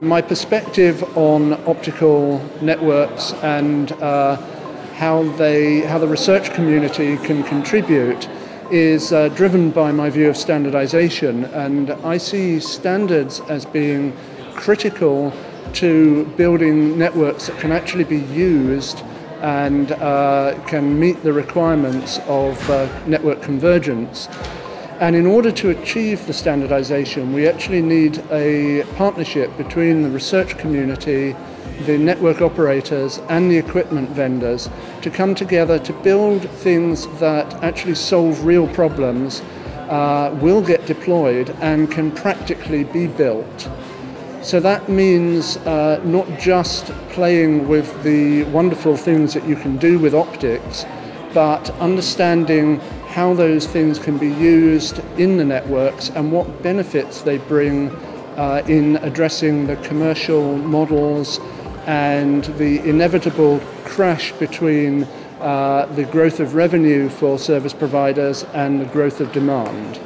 My perspective on optical networks and uh, how, they, how the research community can contribute is uh, driven by my view of standardization, and I see standards as being critical to building networks that can actually be used and uh, can meet the requirements of uh, network convergence. And in order to achieve the standardization, we actually need a partnership between the research community, the network operators, and the equipment vendors to come together to build things that actually solve real problems, uh, will get deployed, and can practically be built. So that means uh, not just playing with the wonderful things that you can do with optics, but understanding how those things can be used in the networks and what benefits they bring uh, in addressing the commercial models and the inevitable crash between uh, the growth of revenue for service providers and the growth of demand.